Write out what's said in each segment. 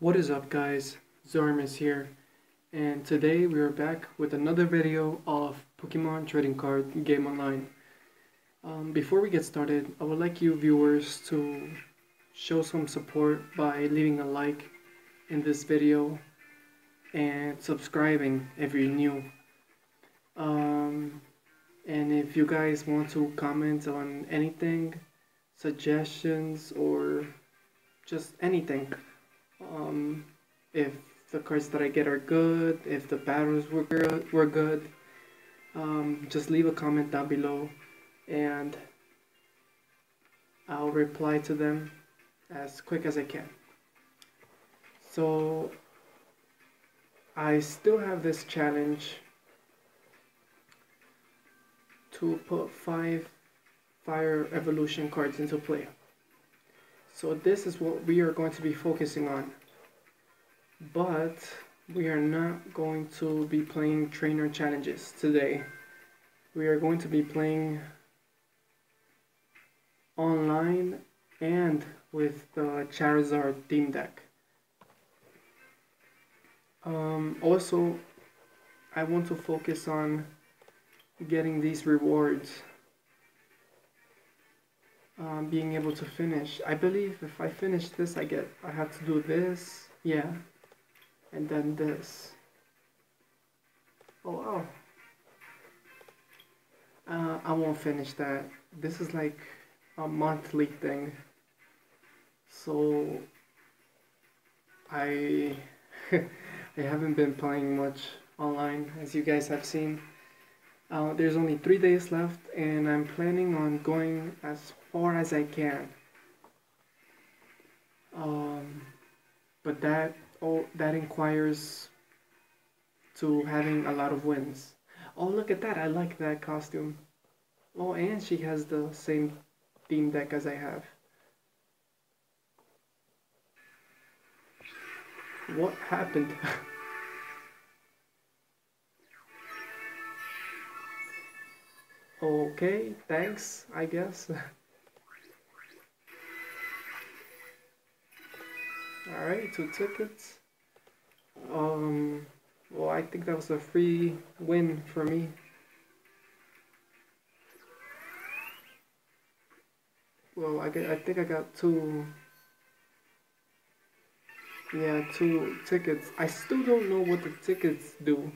What is up guys, Zorm here, and today we are back with another video of Pokemon Trading Card Game Online. Um, before we get started, I would like you viewers to show some support by leaving a like in this video and subscribing if you're new. Um, and if you guys want to comment on anything, suggestions, or just anything, um, if the cards that I get are good, if the battles were good, were good, um, just leave a comment down below, and I'll reply to them as quick as I can. So I still have this challenge to put five fire evolution cards into play. So this is what we are going to be focusing on. But we are not going to be playing trainer challenges today. We are going to be playing online and with the Charizard theme deck. Um, also, I want to focus on getting these rewards um, being able to finish. I believe if I finish this I get I have to do this yeah and then this. Oh wow. Uh, I won't finish that. This is like a monthly thing. So I I haven't been playing much online as you guys have seen. Uh, there's only three days left and I'm planning on going as far as I can. Um, but that oh, that inquires to having a lot of wins. Oh, look at that. I like that costume. Oh, and she has the same theme deck as I have. What happened? Okay, thanks, I guess. Alright, two tickets. Um, well, I think that was a free win for me. Well, I, get, I think I got two, yeah, two tickets. I still don't know what the tickets do.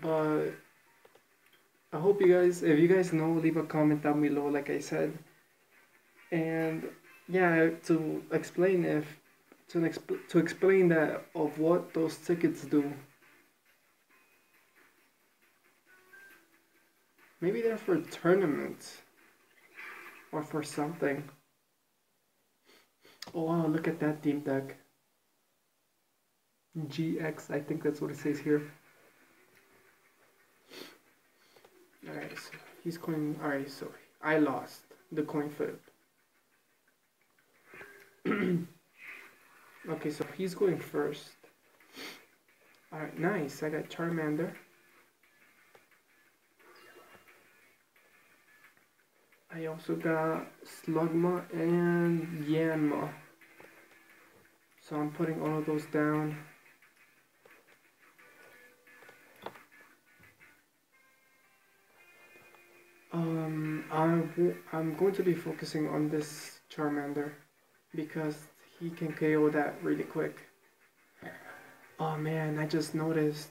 but I hope you guys, if you guys know, leave a comment down below, like I said. And yeah, to explain if to exp to explain that of what those tickets do. Maybe they're for tournaments or for something. Oh wow, look at that theme deck. GX, I think that's what it says here. Alright, so he's coin. Alright, so I lost the coin flip. okay, so he's going first. Alright, nice. I got Charmander. I also got Slugma and Yanma. So I'm putting all of those down. Um, I'm, I'm going to be focusing on this Charmander because he can KO that really quick. Oh man, I just noticed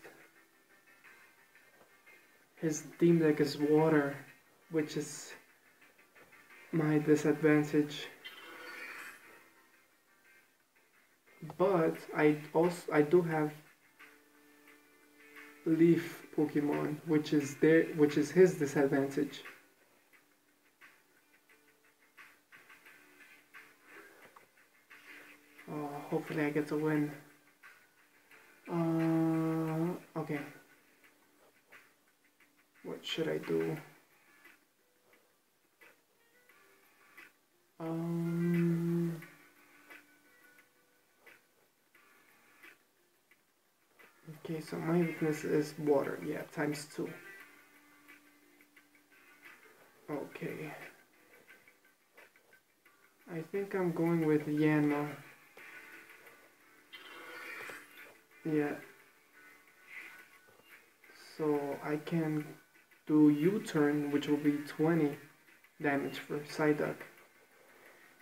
his theme deck is water, which is my disadvantage. But I also I do have leaf Pokemon, which is their which is his disadvantage. Hopefully I get to win. Uh, okay. What should I do? Um. Okay, so my weakness is water. Yeah, times two. Okay. I think I'm going with Yanma. Yeah. So I can do U-turn, which will be 20 damage for Psyduck.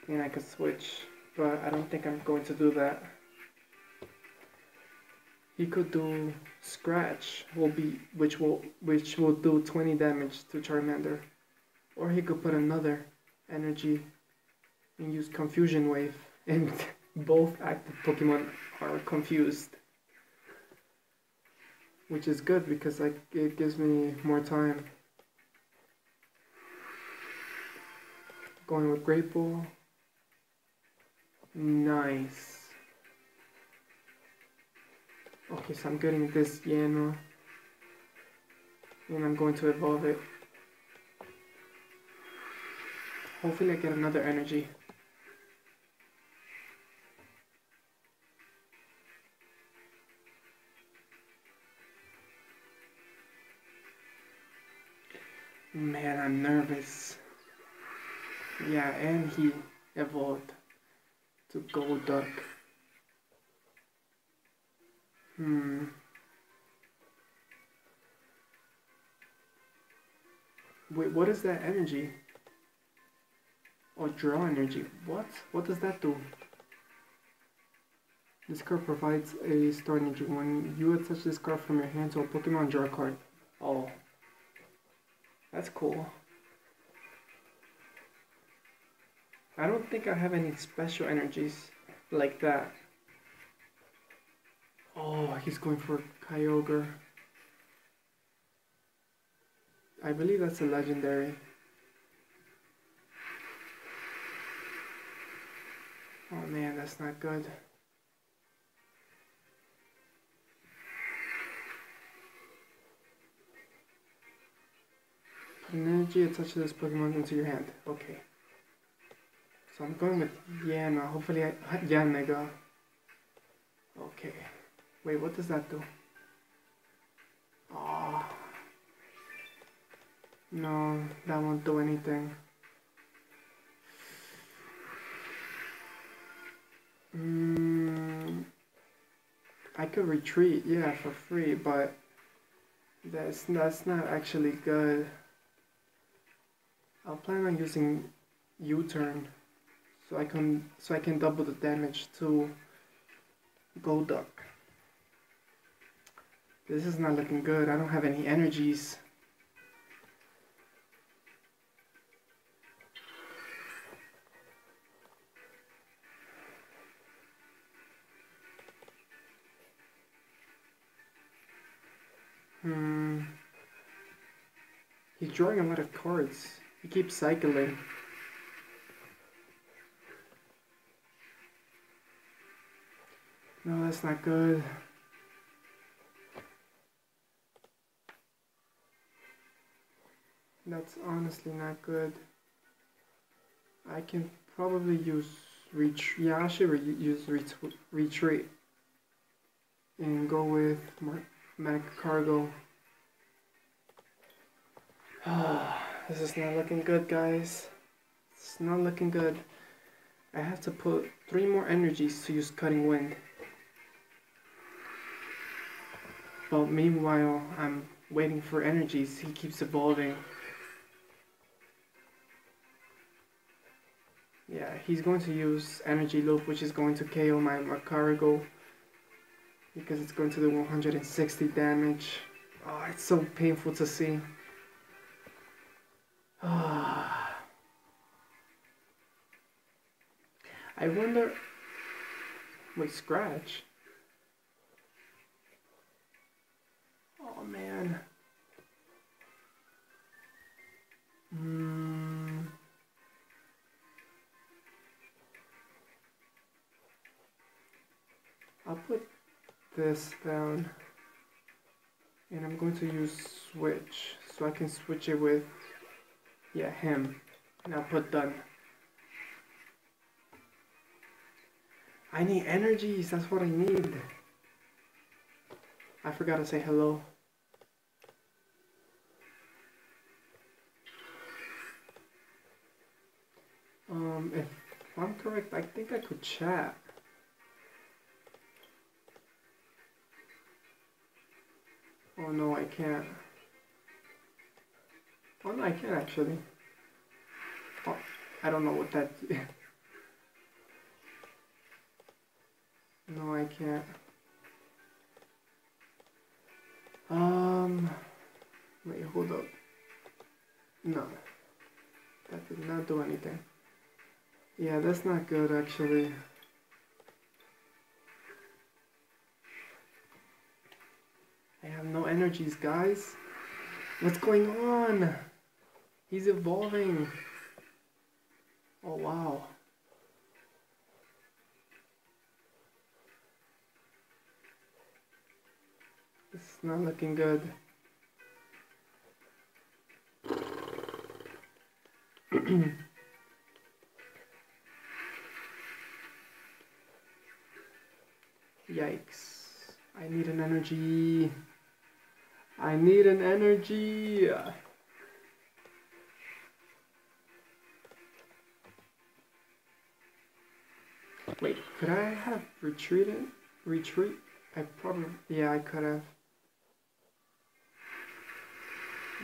And I can switch, but I don't think I'm going to do that. He could do Scratch, will be which will which will do 20 damage to Charmander. Or he could put another energy and use Confusion Wave, and both active Pokemon are confused. Which is good because like it gives me more time. Going with Great Ball. Nice. Okay, so I'm getting this Yanma. And I'm going to evolve it. Hopefully I get another energy. Man, I'm nervous. Yeah, and he evolved to Golduck. Hmm. Wait, what is that energy? Or draw energy. What? What does that do? This card provides a star energy. When you attach this card from your hand to a Pokemon, draw card. Oh. That's cool. I don't think I have any special energies like that. Oh, he's going for Kyogre. I believe that's a legendary. Oh man, that's not good. Energy attached this Pokemon into your hand. Okay. So I'm going with Yanma. Hopefully I... Yanmega. Okay. Wait, what does that do? Oh. No, that won't do anything. Mm, I could retreat, yeah, for free, but that's that's not actually good. I'll plan on using U-turn, so I can so I can double the damage to Golduck. This is not looking good. I don't have any energies. Hmm. He's drawing a lot of cards. He keeps cycling. No, that's not good. That's honestly not good. I can probably use reach. Yeah, I should re use ret retreat and go with Mac Cargo. Ah. This is not looking good, guys. It's not looking good. I have to put three more energies to use Cutting Wind. But meanwhile, I'm waiting for energies. He keeps evolving. Yeah, he's going to use Energy Loop, which is going to KO my Magcargo. Because it's going to do 160 damage. Oh, it's so painful to see. I wonder... Wait, Scratch? Oh, man. Hmm... I'll put this down and I'm going to use switch so I can switch it with yeah him I'll put done I need energies that's what I need I forgot to say hello um if I'm correct, I think I could chat. Oh no, I can't. Oh no, I can actually. Oh, I don't know what that... no, I can't. Um... Wait, hold up. No. That did not do anything. Yeah, that's not good actually. I have no energies, guys. What's going on? He's evolving. Oh, wow. This is not looking good. Yikes. I need an energy. I need an energy. Wait, could I have retreated? Retreat? I probably, yeah, I could have.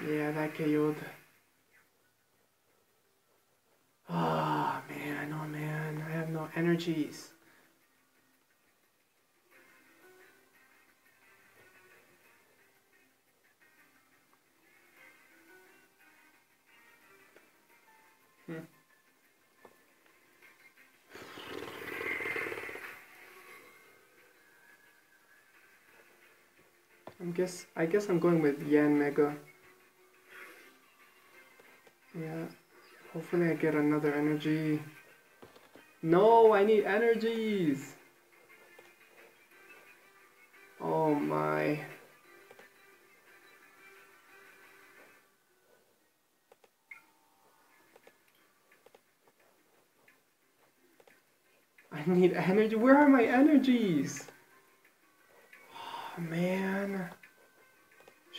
Yeah, that KO'd. Ah, oh, man, oh man, I have no energies. Guess I guess I'm going with Yanmega. Yeah. Hopefully I get another energy. No, I need energies. Oh my. I need energy. Where are my energies? Oh, man.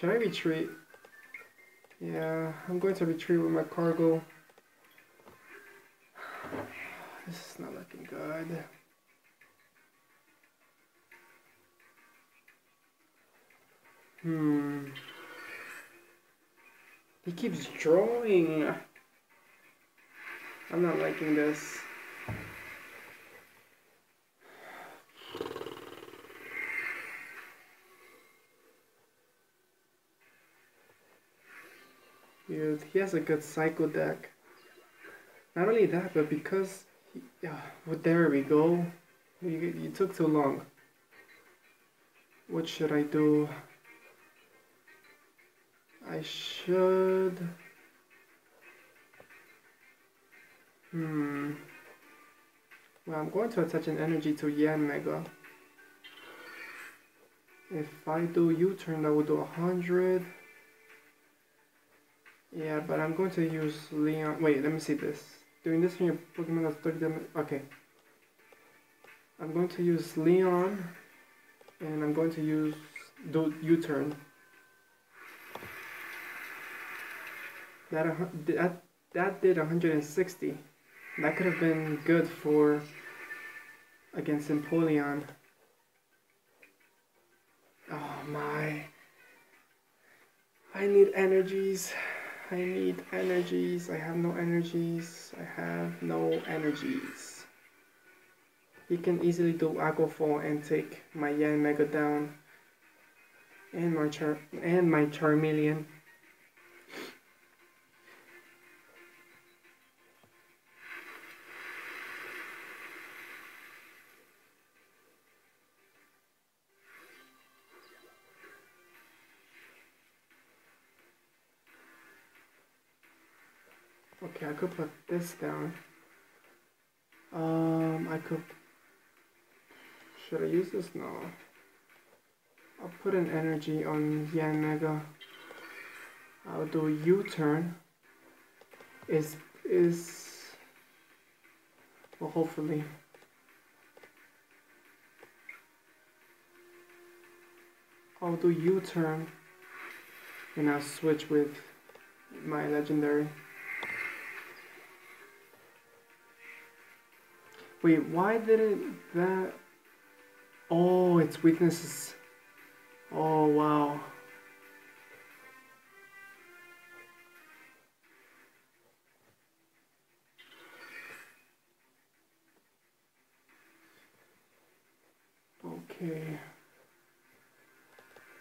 Should I retreat? Yeah, I'm going to retreat with Magcargo. This is not looking good. Hmm. He keeps drawing. I'm not liking this. He has a good cycle deck. Not only that, but because... Yeah, well, there we go. You, you took too long. What should I do? I should... Hmm... Well, I'm going to attach an energy to Yanmega. If I do U-turn, that would do 100. Yeah, but I'm going to use Leon. Wait, let me see this. Doing this when your Pokemon has 30 damage. Okay. I'm going to use Leon. And I'm going to use do U-turn. That, that, that did 160. That could have been good for against Empoleon. Oh my. I need energies. I need energies. I have no energies. I have no energies. He can easily do Aqua Fall and take my Yanmega down. And my Char and my Charmeleon. Could put this down. Um, I could... Should I use this? No. I'll put an energy on Yanmega. I'll do U-turn. Is... is... Well, hopefully. I'll do U-turn. And I'll switch with my legendary. Wait, why didn't that... Oh, its weaknesses. Oh, wow. Okay.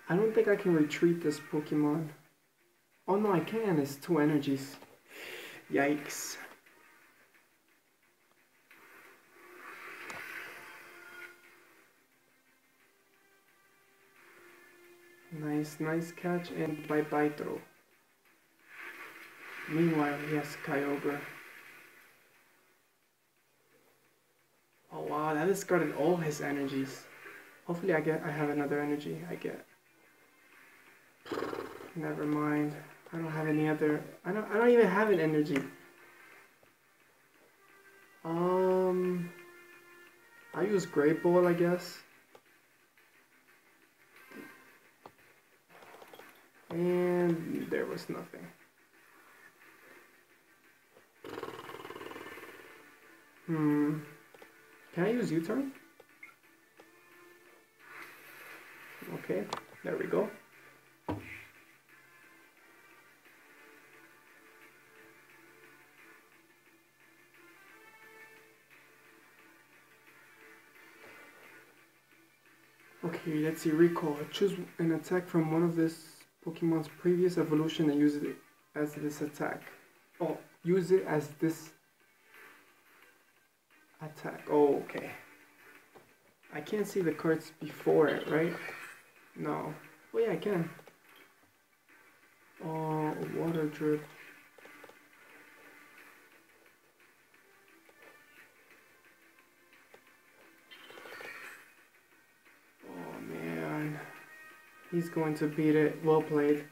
I don't think I can retreat this Pokemon. Oh no, I can. It's two energies. Yikes. Nice, nice catch and bye bye throw. Meanwhile, he has Kyogre. Oh wow, that discarded all his energies. Hopefully I get I have another energy I get. Never mind. I don't have any other I don't I don't even have an energy. Um I use Great Ball I guess. And there was nothing. Hmm. Can I use U-turn? Okay, there we go. Okay, let's see, recall. Choose an attack from one of this Pokemon's previous evolution and use it as this attack. Oh, use it as this attack. Oh, okay. I can't see the cards before it, right? No. Oh yeah, I can. Oh, water drip. He's going to beat it. Well played.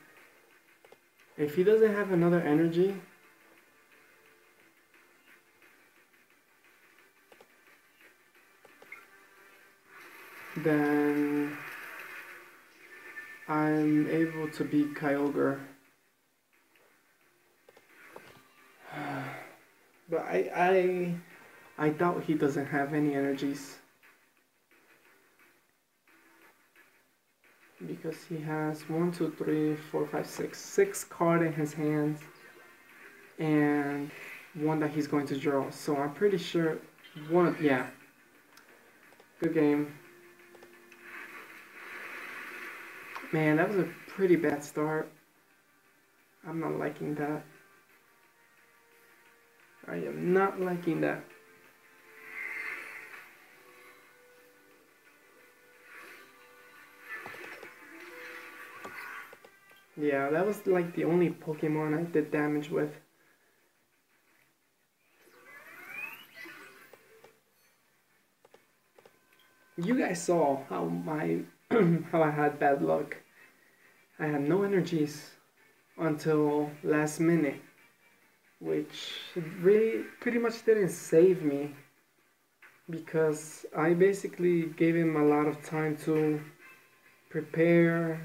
If he doesn't have another energy, then I'm able to beat Kyogre. But I, I, I doubt he doesn't have any energies. Because he has one, two, three, four, five, six, six card in his hand, and one that he's going to draw. So I'm pretty sure one, yeah. Good game. Man, that was a pretty bad start. I'm not liking that. I am not liking that. Yeah, that was like the only Pokemon I did damage with. You guys saw how my how I had bad luck. I had no energies until last minute, which really pretty much didn't save me because I basically gave him a lot of time to prepare,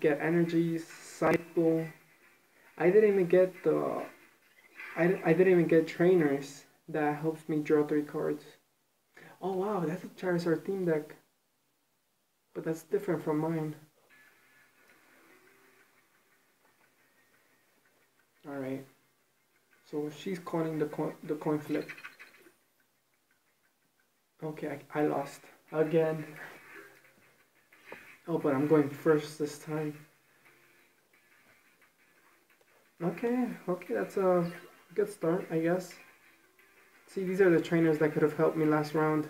get energy, cycle. I didn't even get the I, I didn't even get trainers that helps me draw three cards. Oh wow, that's a Charizard theme deck. But that's different from mine. Alright. So she's calling the coin, the coin flip. Okay, I, I lost. Again. Oh, but I'm going first this time. Okay, okay, that's a good start, I guess. See, these are the trainers that could have helped me last round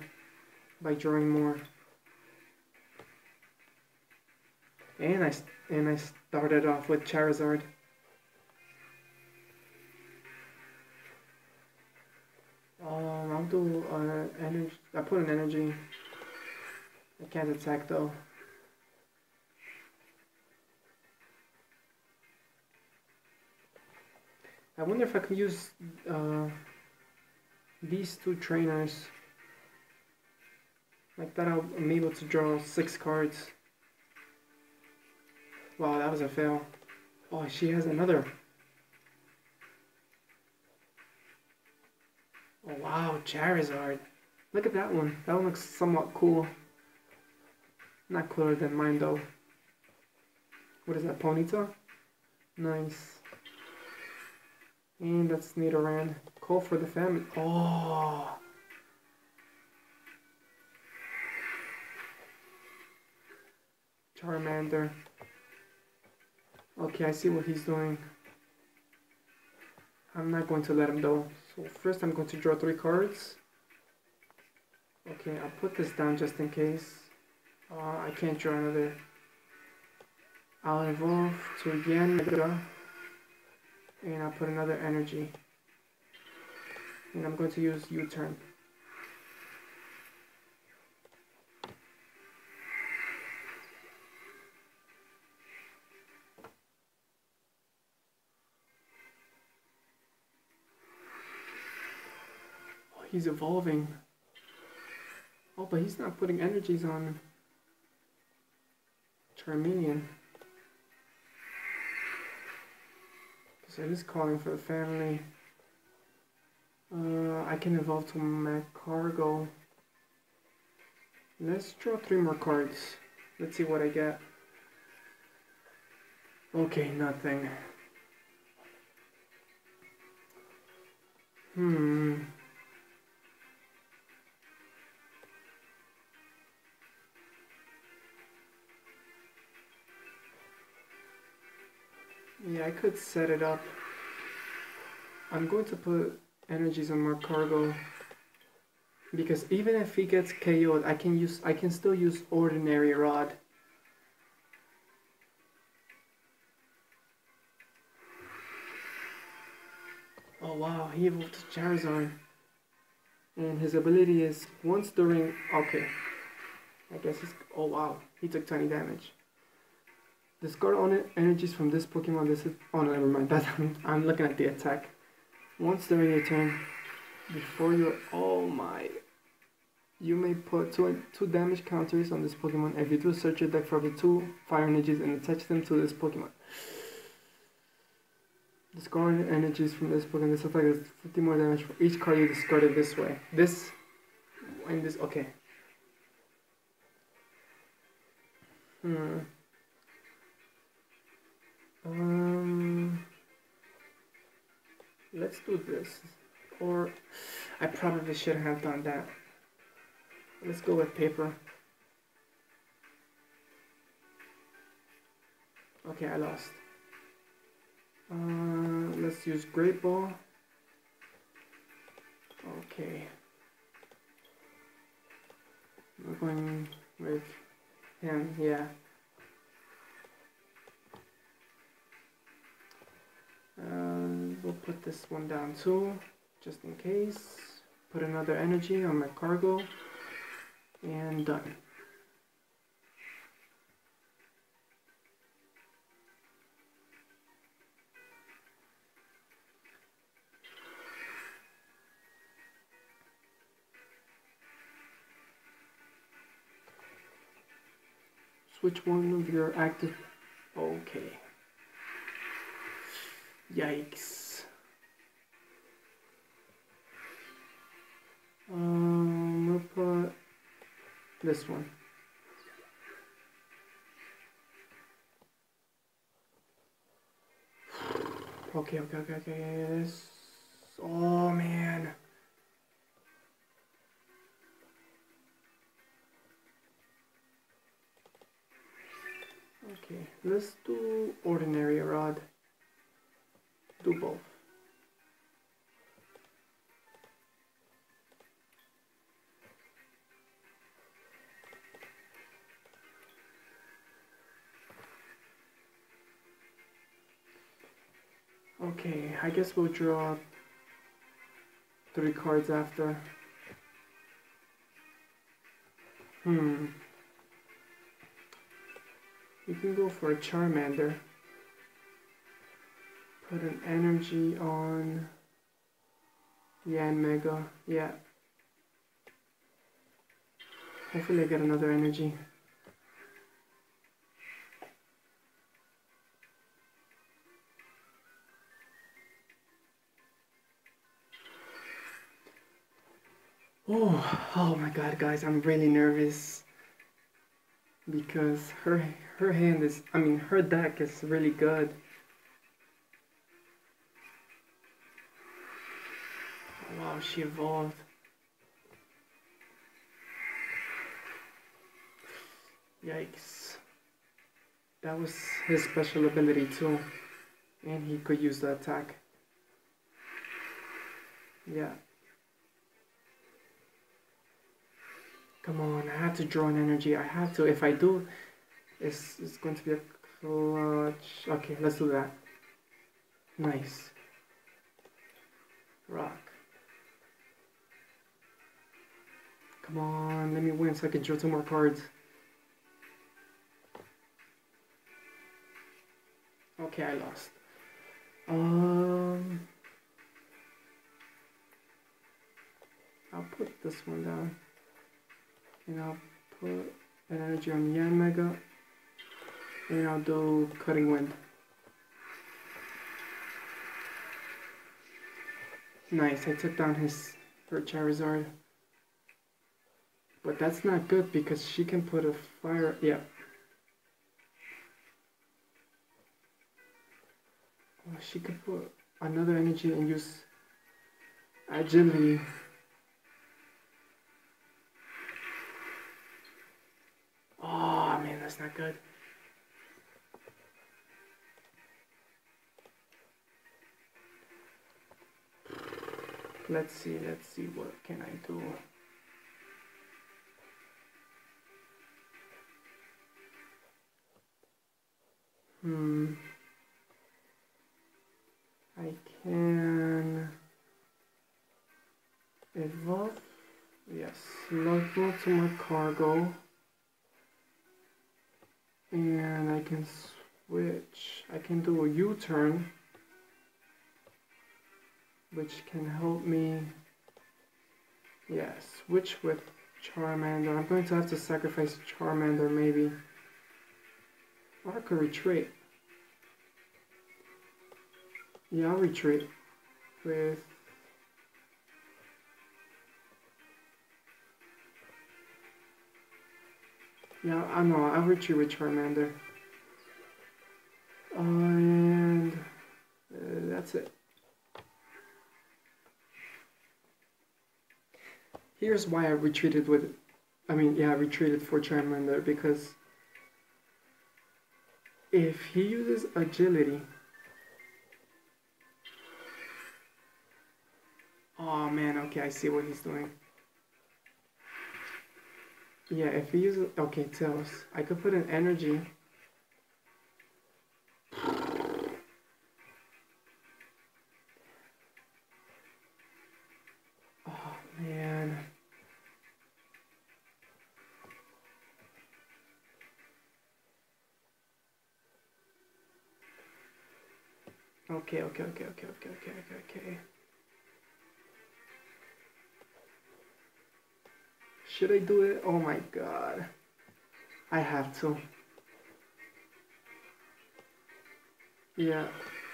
by drawing more. And I, and I started off with Charizard. Um, I'll do uh, energy. I put an energy. I can't attack though. I wonder if I can use uh, these two trainers. Like that I'm able to draw six cards. Wow, that was a fail. Oh, she has another. Oh, wow, Charizard. Look at that one. That one looks somewhat cool. Not cooler than mine though. What is that, Ponyta? Nice. And that's Nidoran. Call for the family. Oh! Charmander. Okay, I see what he's doing. I'm not going to let him though. So first I'm going to draw three cards. Okay, I'll put this down just in case. Uh, I can't draw another. I'll evolve to Yanmega. And I'll put another energy. And I'm going to use U-turn. oh, He's evolving. Oh, but he's not putting energies on Charmeleon. It is calling for the family. Uh, I can evolve to Magcargo. Let's draw three more cards. Let's see what I get. Okay, nothing. Hmm. Yeah, I could set it up. I'm going to put energies on Magcargo because even if he gets KO'd, I can use I can still use ordinary rod. Oh wow, he evolved Charizard. And his ability is once during okay. I guess he's oh wow, he took 20 damage. Discard all energies from this Pokemon. This is oh no, never mind. That I'm, I'm looking at the attack. Once during your turn, before your oh my, you may put two two damage counters on this Pokemon. If you do, search your deck for the two fire energies and attach them to this Pokemon. Discard energies from this Pokemon. This attack is 50 more damage for each card you discarded this way. This and this okay. Hmm. Um, let's do this. Or, I probably should have done that. Let's go with paper. Okay, I lost. Uh, let's use Great Ball. Okay. We're going with him, yeah. We'll put this one down too, just in case. Put another energy on Magcargo, and done. Switch one of your active. Okay. Yikes. Um, we'll put this one. Okay, okay, okay, okay. This. Oh man. Okay, let's do ordinary rod do both. Okay, I guess we'll draw three cards after. Hmm. You can go for a Charmander put an energy on Yanmega. Yeah. Hopefully I get another energy. Oh, Oh my god, guys, I'm really nervous because her her hand is I mean her deck is really good. Wow, she evolved. Yikes. That was his special ability too. And he could use the attack. Yeah. Come on, I have to draw an energy. I have to. If I do, it's, it's going to be a clutch. Okay, let's do that. Nice. Rock. Come on, let me win so I can draw two more cards. Okay, I lost. Um, I'll put this one down. And I'll put an energy on Yanmega. And I'll do Cutting Wind. Nice, I took down his her Charizard. But that's not good because she can put a fire. Yeah. Oh, she could put another energy and use agility. Oh man, that's not good. Let's see, let's see what can I do. Hmm. I can evolve. Yes, log to Magcargo. And I can switch. I can do a U-turn. Which can help me. Yeah, switch with Charmander. I'm going to have to sacrifice Charmander maybe. Or I could retreat. Yeah, I'll retreat with Yeah, I know, I'll retreat with Charmander. And uh, that's it. Here's why I retreated with, I mean, yeah, I retreated for Charmander because if he uses agility, oh man, okay, I see what he's doing. Yeah, if he use okay, Tails, I could put an energy. Oh man. Okay, okay, okay, okay, okay, okay, okay, okay. Should I do it? Oh my god. I have to. Yeah,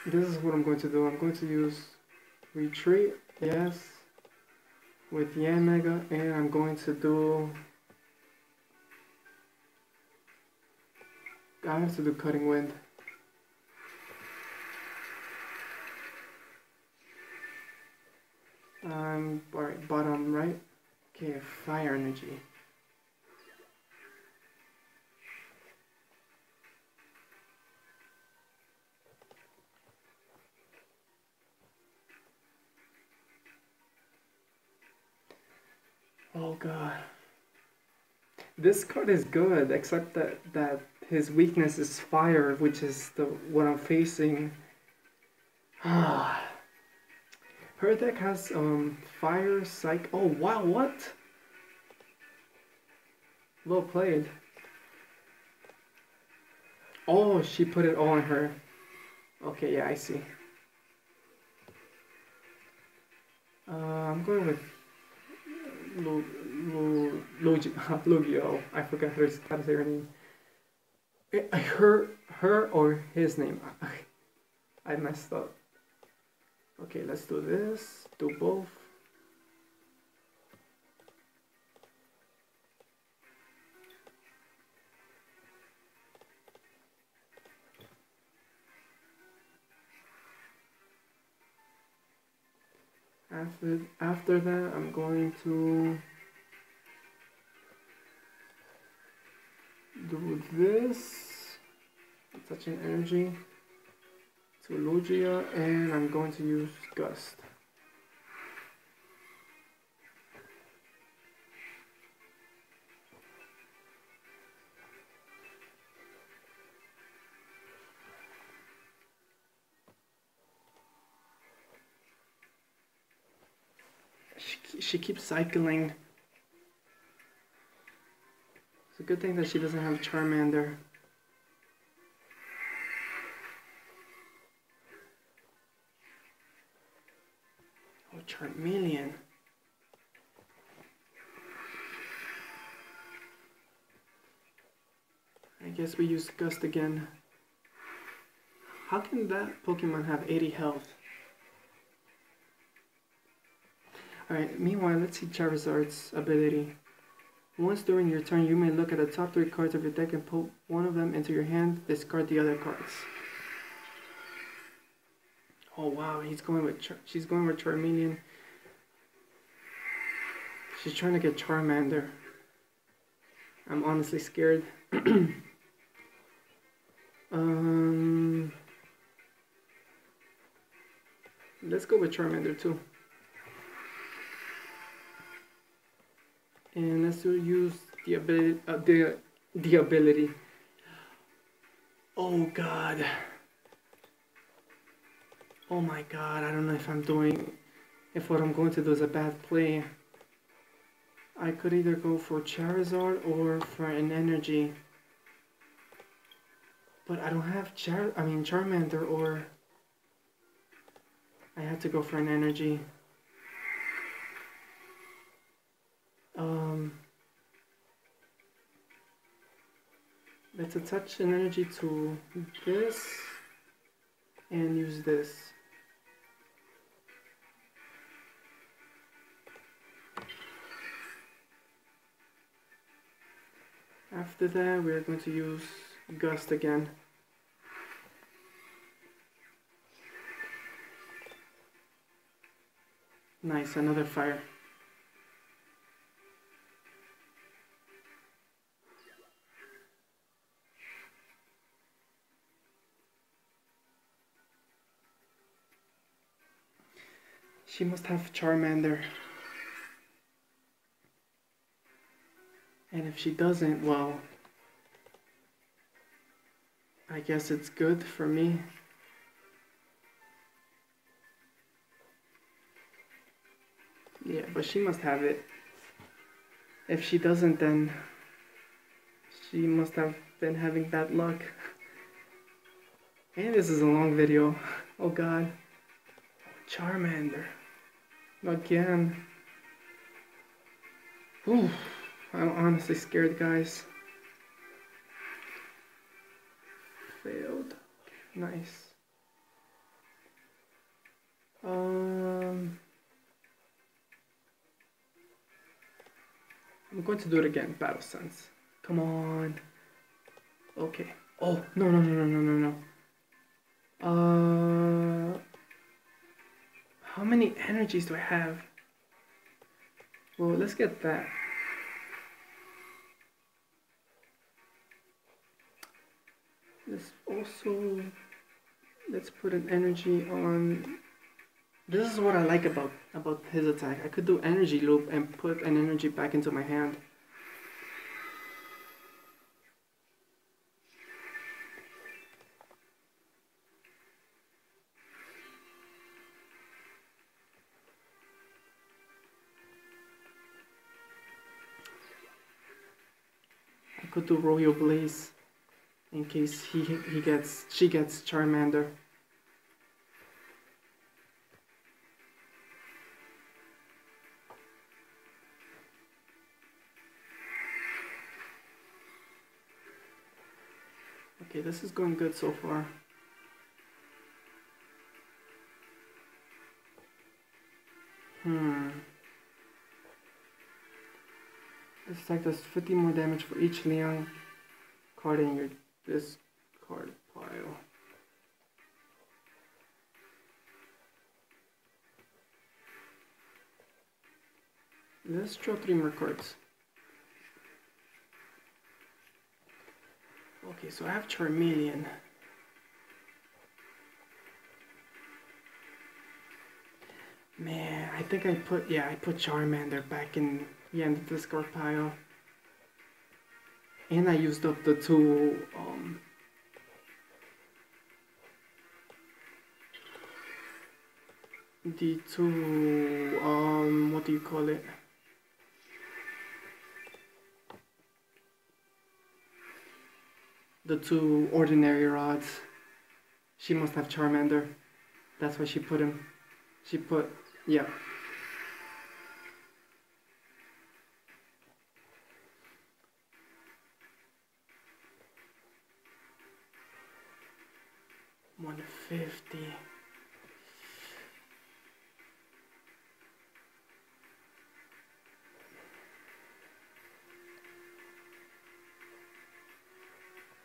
this is what I'm going to do. I'm going to use retreat, yes, with Yanmega, and I'm going to do. I have to do cutting wind. Um, alright, bottom right. Okay, fire energy. Oh god. This card is good, except that, that his weakness is fire, which is the what I'm facing. Ah. Her deck has um fire, psych. Oh wow, what? Well played. Oh, she put it all on her. Okay, yeah, I see. Uh, I'm going with Lu Lu Lugia. I forgot her, how to say her name. Eh, her, her or his name. I messed up. Okay, let's do this. Do both. After, after that, I'm going to do this, touching energy. Lugia, and I'm going to use Gust. She, she keeps cycling. It's a good thing that she doesn't have Charmander. Oh, Charmeleon. I guess we use Gust again. How can that Pokemon have 80 health? Alright, meanwhile, let's see Charizard's ability. Once during your turn, you may look at the top three cards of your deck and put one of them into your hand, discard the other cards. Oh wow, he's going with Char she's going with Charmeleon. She's trying to get Charmander. I'm honestly scared. um, let's go with Charmander too. and let's use the ability uh, the the ability oh god oh my god I don't know if I'm doing if what I'm going to do is a bad play. I could either go for Charizard or for an energy. But I don't have Char I mean Charmander or I have to go for an energy. Um, let's attach an energy to this and use this. After that, we are going to use Gust again. Nice, another fire. She must have Charmander. And if she doesn't, well, I guess it's good for me. Yeah, but she must have it. If she doesn't, then she must have been having bad luck. And this is a long video. Oh god. Charmander. Again. Ooh, I'm honestly scared, guys. Failed. Nice. Um, I'm going to do it again. Battle Sense. Come on. Okay. Oh, no, no, no, no, no, no, no. Uh, how many energies do I have? Well, let's get that. Let's also, let's put an energy on, this is what I like about, about his attack. I could do energy loop and put an energy back into my hand. I could do Royal Blaze in case he he gets she gets Charmander. Okay, this is going good so far. Hmm. This attack does 50 more damage for each Leon card in your discard pile. Let's draw three more cards. Okay, so I have Charmeleon. Man, I think I put, yeah, I put Charmander back in, yeah, in the discard pile. And I used up the two, um, the two, um, what do you call it? The two ordinary rods. She must have Charmander. That's why she put him. She put, yeah. One fifty.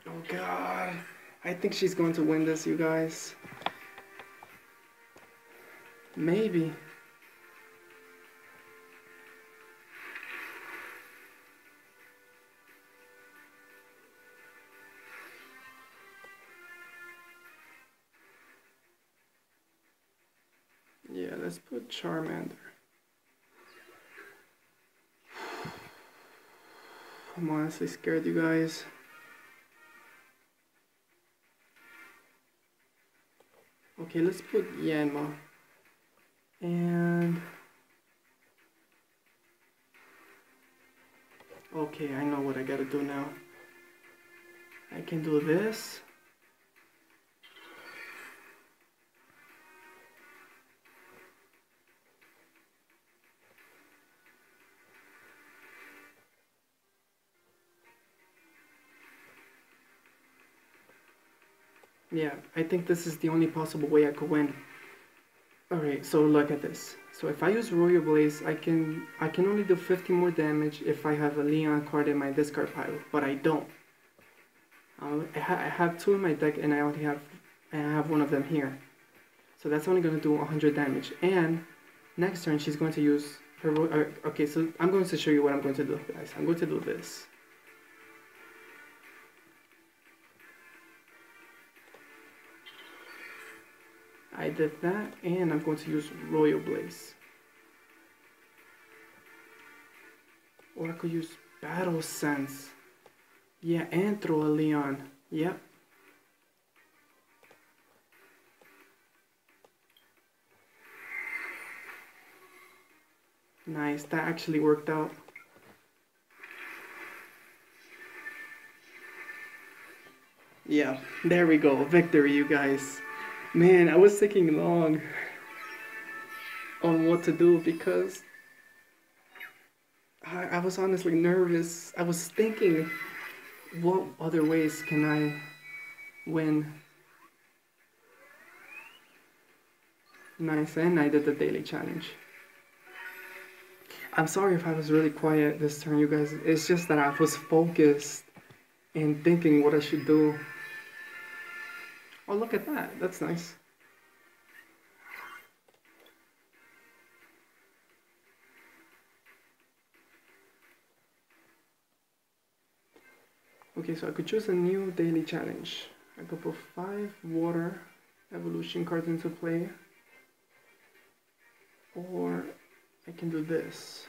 Oh god. I think she's going to win this, you guys. Maybe. Charmander. I'm honestly scared, you guys. Okay, let's put Yanma. And... Okay, I know what I gotta do now. I can do this. Yeah, I think this is the only possible way I could win. Alright, so look at this. So if I use Royal Blaze, I can I can only do 50 more damage if I have a Leon card in my discard pile, but I don't. I, ha I have two in my deck and I only have I have one of them here. So that's only going to do 100 damage. And next turn she's going to use her... Uh, okay, so I'm going to show you what I'm going to do, guys. I'm going to do this. I did that and I'm going to use Royal Blaze. Or I could use Battle Sense. Yeah, and throw a Leon. Yep. Nice, that actually worked out. Yeah, there we go. Victory, you guys. Man, I was thinking long on what to do because I, I was honestly nervous. I was thinking, what other ways can I win? Nice, and I did the daily challenge. I'm sorry if I was really quiet this turn, you guys. It's just that I was focused and thinking what I should do. Oh, look at that. That's nice. Okay, so I could choose a new daily challenge. I could put five water evolution cards into play. Or I can do this.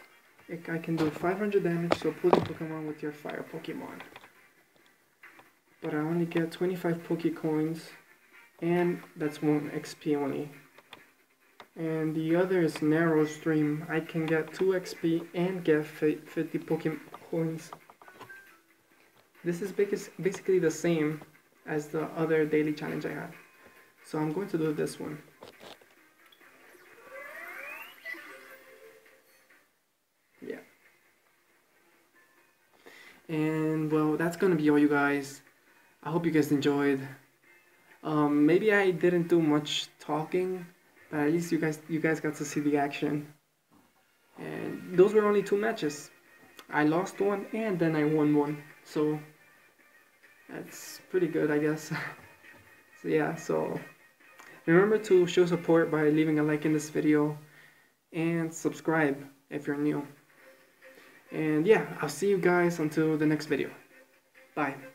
I can do 500 damage to opposing Pokemon with your fire Pokemon. But I only get 25 Pokecoins and that's one XP only. And the other is Narrow Stream. I can get 2 XP and get 50 Pokemon coins. This is basically the same as the other daily challenge I had. So I'm going to do this one. Yeah. And well, that's gonna be all you guys. I hope you guys enjoyed. Um, maybe I didn't do much talking, but at least you guys you guys got to see the action. And those were only two matches. I lost one and then I won one. So that's pretty good, I guess. so yeah, so remember to show support by leaving a like in this video and subscribe if you're new. And yeah, I'll see you guys until the next video. Bye.